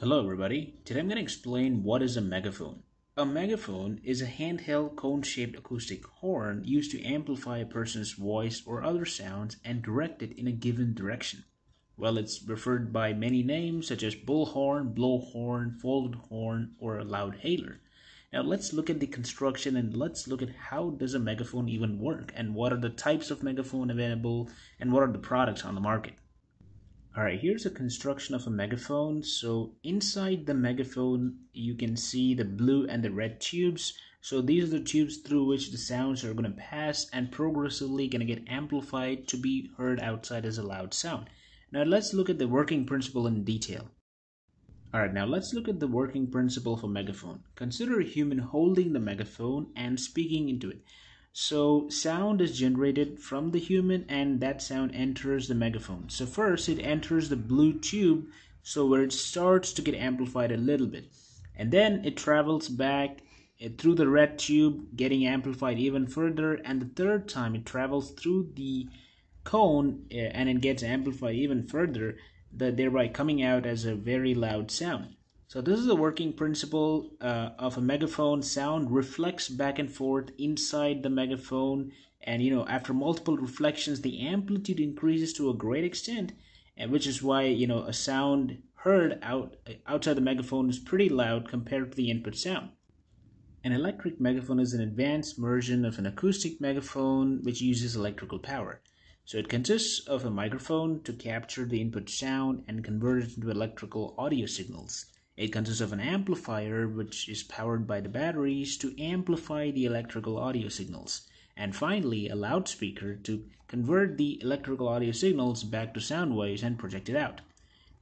Hello everybody. Today I'm going to explain what is a megaphone. A megaphone is a handheld cone-shaped acoustic horn used to amplify a person's voice or other sounds and direct it in a given direction. Well, it's referred by many names such as bullhorn, blowhorn, folded horn, or a loudhailer. Now let's look at the construction and let's look at how does a megaphone even work and what are the types of megaphone available and what are the products on the market. Alright, here's a construction of a megaphone. So inside the megaphone, you can see the blue and the red tubes. So these are the tubes through which the sounds are going to pass and progressively going to get amplified to be heard outside as a loud sound. Now let's look at the working principle in detail. Alright, now let's look at the working principle a megaphone. Consider a human holding the megaphone and speaking into it. So sound is generated from the human and that sound enters the megaphone. So first it enters the blue tube so where it starts to get amplified a little bit. And then it travels back eh, through the red tube getting amplified even further and the third time it travels through the cone uh, and it gets amplified even further thereby coming out as a very loud sound. So this is the working principle uh, of a megaphone. Sound reflects back and forth inside the megaphone, and you know after multiple reflections, the amplitude increases to a great extent, and which is why you know a sound heard out outside the megaphone is pretty loud compared to the input sound. An electric megaphone is an advanced version of an acoustic megaphone which uses electrical power. So it consists of a microphone to capture the input sound and convert it into electrical audio signals. It consists of an amplifier which is powered by the batteries to amplify the electrical audio signals. And finally, a loudspeaker to convert the electrical audio signals back to sound waves and project it out.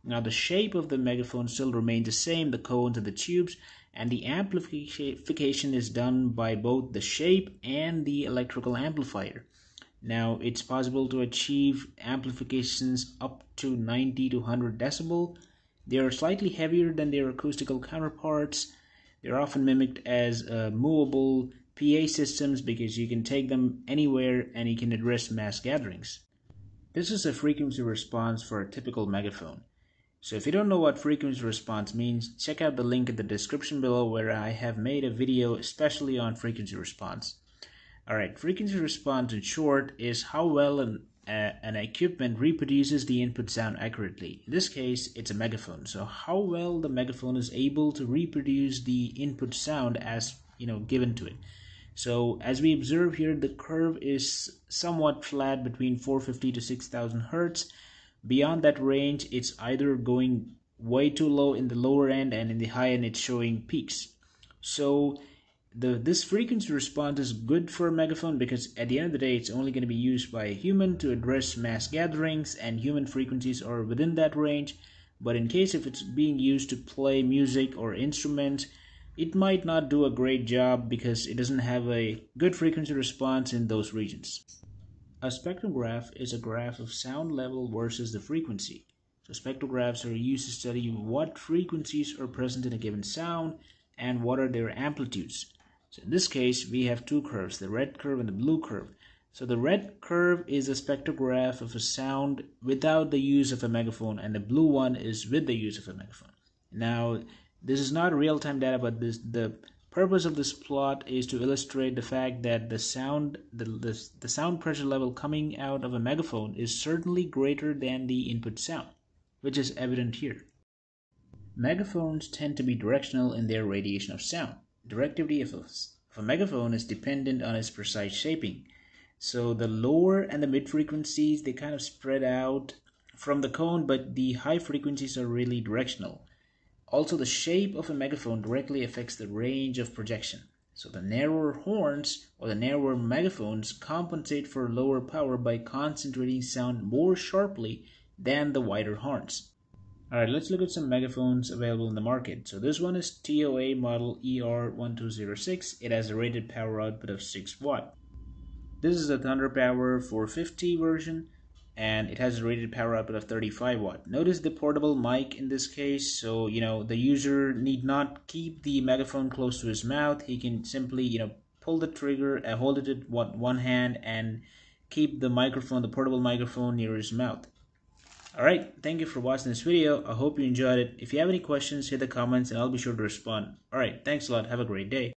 Now the shape of the megaphone still remains the same, the cones and the tubes, and the amplification is done by both the shape and the electrical amplifier. Now it's possible to achieve amplifications up to 90 to 100 decibel they are slightly heavier than their acoustical counterparts. They're often mimicked as uh, movable PA systems because you can take them anywhere and you can address mass gatherings. This is a frequency response for a typical megaphone. So if you don't know what frequency response means, check out the link in the description below where I have made a video especially on frequency response. Alright, frequency response in short is how well an Uh, an equipment reproduces the input sound accurately. In this case, it's a megaphone. So how well the megaphone is able to reproduce the input sound as you know given to it. So as we observe here, the curve is somewhat flat between 450 to 6000 hertz. Beyond that range, it's either going way too low in the lower end and in the high end it's showing peaks. So the this frequency response is good for a megaphone because at the end of the day it's only going to be used by a human to address mass gatherings and human frequencies are within that range. But in case if it's being used to play music or instruments it might not do a great job because it doesn't have a good frequency response in those regions. A spectrograph is a graph of sound level versus the frequency. So spectrographs are used to study what frequencies are present in a given sound and what are their amplitudes so in this case, we have two curves, the red curve and the blue curve. So the red curve is a spectrograph of a sound without the use of a megaphone and the blue one is with the use of a megaphone. Now, this is not real-time data, but this the purpose of this plot is to illustrate the fact that the sound the, the, the sound pressure level coming out of a megaphone is certainly greater than the input sound, which is evident here. Megaphones tend to be directional in their radiation of sound directivity of a, megaphone is dependent on its precise shaping. So the lower and the mid frequencies they kind of spread out from the cone, but the high frequencies are really directional. Also, the shape of a megaphone directly affects the range of projection. So the narrower horns or the narrower megaphones compensate for lower power by concentrating sound more sharply than the wider horns. Alright, let's look at some megaphones available in the market. So this one is TOA model ER1206. It has a rated power output of 6 watt. This is a Thunder Power 450 version and it has a rated power output of 35 watt. Notice the portable mic in this case, so you know the user need not keep the megaphone close to his mouth. He can simply you know pull the trigger, uh, hold it with one hand, and keep the microphone, the portable microphone, near his mouth. Alright, thank you for watching this video. I hope you enjoyed it. If you have any questions, hit the comments and I'll be sure to respond. Alright, thanks a lot. Have a great day.